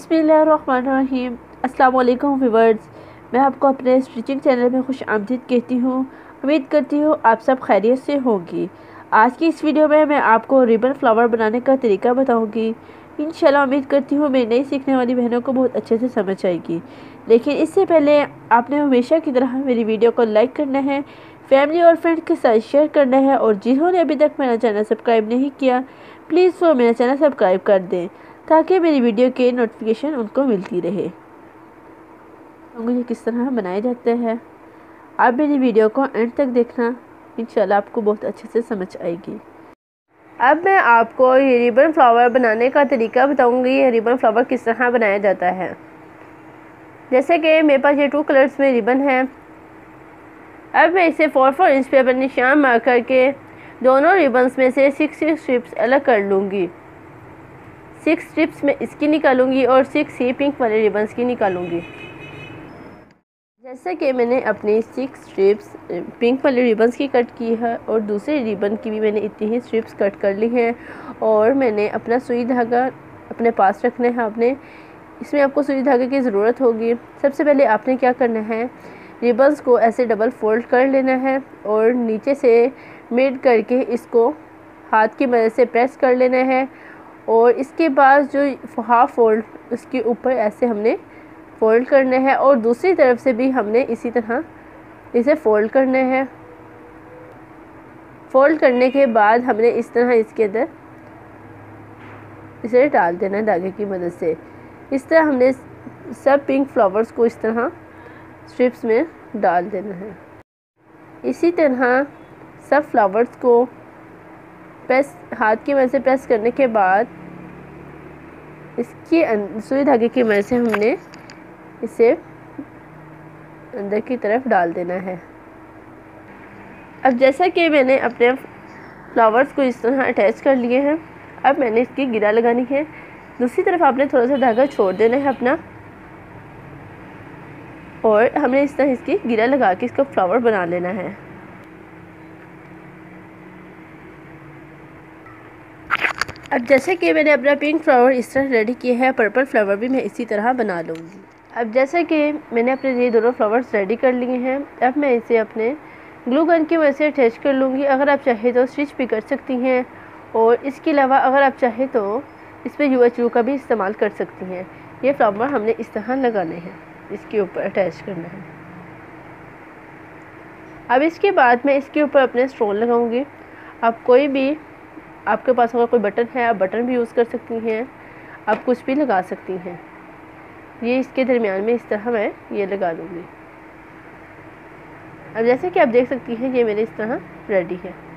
बिसमीम वालेकुम व्यूवर्स, मैं आपको अपने स्टिचिंग चैनल में खुश आमदीद कहती हूँ। उम्मीद करती हूँ आप सब खैरियत से होंगी। आज की इस वीडियो में मैं आपको रिबन फ्लावर बनाने का तरीका बताऊँगी। इन उम्मीद करती हूँ मेरी नई सीखने वाली बहनों को बहुत अच्छे से समझ आएगी। लेकिन इससे पहले आपने हमेशा की तरह मेरी वीडियो को लाइक करना है, फैमिली और फ्रेंड के साथ शेयर करना है और जिन्होंने अभी तक मेरा चैनल सब्सक्राइब नहीं किया, प्लीज़ वो मेरा चैनल सब्सक्राइब कर दें। ताकि मेरी वीडियो के नोटिफिकेशन उनको मिलती रहे। तो मुझे किस तरह बनाए जाते हैं? आप मेरी वीडियो को एंड तक देखना। इंशाल्लाह आपको बहुत अच्छे से समझ आएगी। अब मैं आपको ये रिबन फ्लावर बनाने का तरीका बताऊँगी। ये रिबन फ्लावर किस तरह बनाया जाता है। जैसे कि मेरे पास ये टू कलर्स में रिबन है। अब मैं इसे फोर फोर इंच पे अपने निशान मार करके दोनों रिबन्स में से सिक्स सिक्स स्ट्रिप्स अलग कर लूँगी। सिक्स स्ट्रिप्स में इसकी निकालूँगी और सिक्स ही पिंक वाले रिबन्स की निकालूँगी। जैसे कि मैंने अपनी सिक्स स्ट्रिप्स, पिंक वाले रिबन्स की कट की है और दूसरे रिबन की भी मैंने इतनी ही स्ट्रिप्स कट कर ली हैं और मैंने अपना सुई धागा अपने पास रखना है आपने। इसमें आपको सुई धागे की ज़रूरत होगी। सबसे पहले आपने क्या करना है, रिबन्स को ऐसे डबल फोल्ड कर लेना है और नीचे से मेड करके इसको हाथ की मदद से प्रेस कर लेना है और इसके बाद जो हाफ़ फोल्ड उसके ऊपर ऐसे हमने फ़ोल्ड करना है और दूसरी तरफ़ से भी हमने इसी तरह इसे फ़ोल्ड करना है। फ़ोल्ड करने के बाद हमने इस तरह इसके अंदर इसे डाल देना है धागे की मदद से। इस तरह हमने सब पिंक फ्लावर्स को इस तरह स्ट्रिप्स में डाल देना है। इसी तरह सब फ्लावर्स को प्रेस हाथ की मदद से प्रेस करने के बाद इसकी अं-, सुई धागे की मदद से हमने इसे अंदर की तरफ़ डाल देना है। अब जैसा कि मैंने अपने फ्लावर्स को इस तरह अटैच कर लिए हैं अब मैंने इसकी गिरा लगानी है। दूसरी तरफ़ आपने थोड़ा सा धागा छोड़ देना है अपना। और हमने इस तरह इसकी गिरा लगा के इसका फ्लावर बना लेना है। अब जैसे कि मैंने अपना पिंक फ्लावर इस तरह रेडी किया है पर्पल फ्लावर भी मैं इसी तरह बना लूँगी। अब जैसे कि मैंने अपने ये दोनों फ्लावर्स रेडी कर लिए हैं, अब मैं इसे अपने ग्लू गन की वजह से अटैच कर लूँगी। अगर आप चाहें तो स्टिच भी कर सकती हैं और इसके अलावा अगर आप चाहें तो इस पर यू एच यू का भी इस्तेमाल कर सकती हैं। ये फ्लावर हमने इस तरह लगाने हैं, इसके ऊपर अटैच करना है। अब इसके बाद मैं इसके ऊपर अपने स्टोन लगाऊँगी। आप कोई भी आपके पास अगर कोई बटन है, आप बटन भी यूज़ कर सकती हैं, आप कुछ भी लगा सकती हैं। ये इसके दरमियान में इस तरह मैं ये लगा दूँगी। अब जैसे कि आप देख सकती हैं, ये मेरे इस तरह रेडी है।